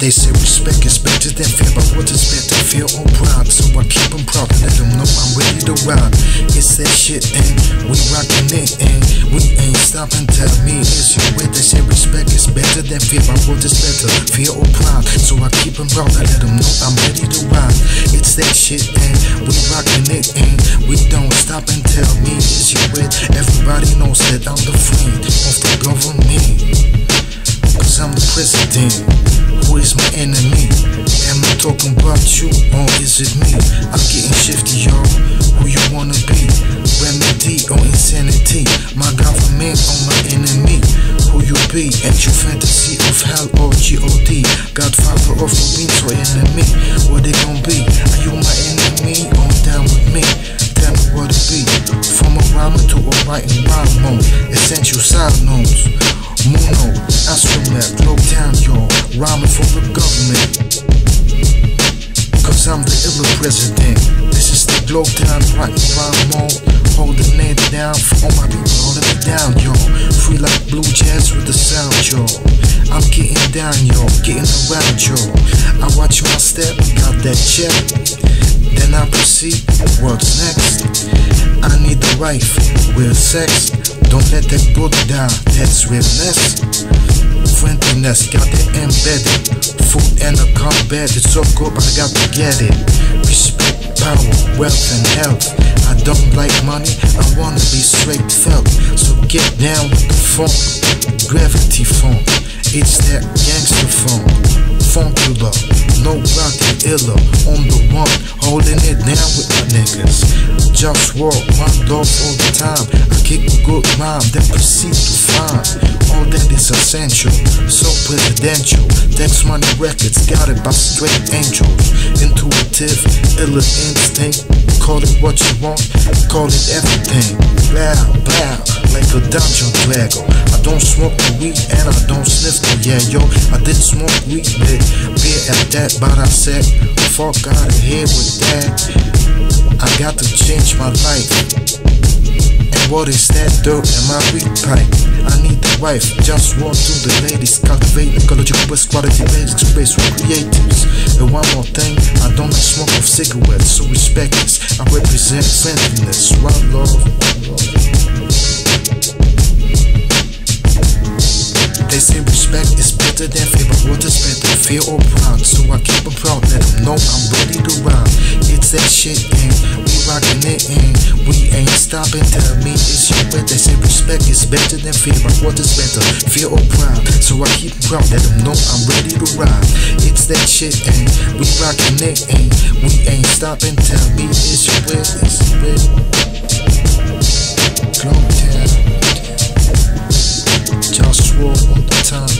They say respect is better than fear, but what is better, fear or pride? So I keep them proud let them know I'm ready to ride. It's that shit and we rockin' it and we ain't stopping. Tell me is you with? They say respect is better than fear, but what is better, fear or pride? So I keep them proud and let them know I'm ready to ride. It's that shit and we rockin' it and we don't stop and tell me is you with? Everybody knows that I'm the friend of the government. Cause I'm the president. Is my enemy? Am I talking about you or is it me? I'm getting shifty, y'all. Who you wanna be? Remedy or insanity? My government or my enemy? Who you be? Ain't you fantasy of hell or G-O-D? Godfather of beat or enemy? What they gon' be? Are you my enemy or down with me? Tell me what it be. From a rhyming to a writing rhyme. Essential side notes. President. This is the Globe Town right rhyme mode. Holding it down for all my people holding it down, y'all. Free like blue jazz with the sound, y'all. I'm getting down, y'all. Getting around, y'all. I watch my step, got that check. Then I proceed. What's next? I need the wife with sex. Don't let that book down. That's realness. Friendliness, got it embedded. Food and a combat, it's so good, but I got to get it. Power, wealth, and health. I don't like money, I wanna be straight felt. So get down with the funk, gravity funk. It's that gangster funk, funkula, no rocky illa. On the one, holding it down with my niggas. Just walk, one love all the time. I kick a good rhyme, then proceed to find all that is essential. So presidential, Dex Money Records, it by straight angels. Intuitive, illa instinct. Call it what you want, call it everything. Blow, blow, like a dungeon dragon. I don't smoke the weed and I don't sniff the yeah, yo. I didn't smoke weed, but beer at that, but I said, fuck out of here with that. I got to change my life. And what is that dirt in my weed pipe? I need the wife, just walk to the ladies, cultivate ecological best quality basic space for creatives. And one more thing, I don't like smoke of cigarettes, so respect this. I represent friendliness, one love. They say respect is better than but what is better, fear or proud? So I keep them proud, let them know I'm ready to rhyme. That shit, and we rockin' it, and we ain't stopping. Tell me it's your way. They say respect is better than fear, but what is better, fear or proud? So I keep proud, let them know I'm ready to rhyme. It's that shit, and we rockin' it, and we ain't stopping. Tell me your way, it's your way. Glow town. Just roll all the time.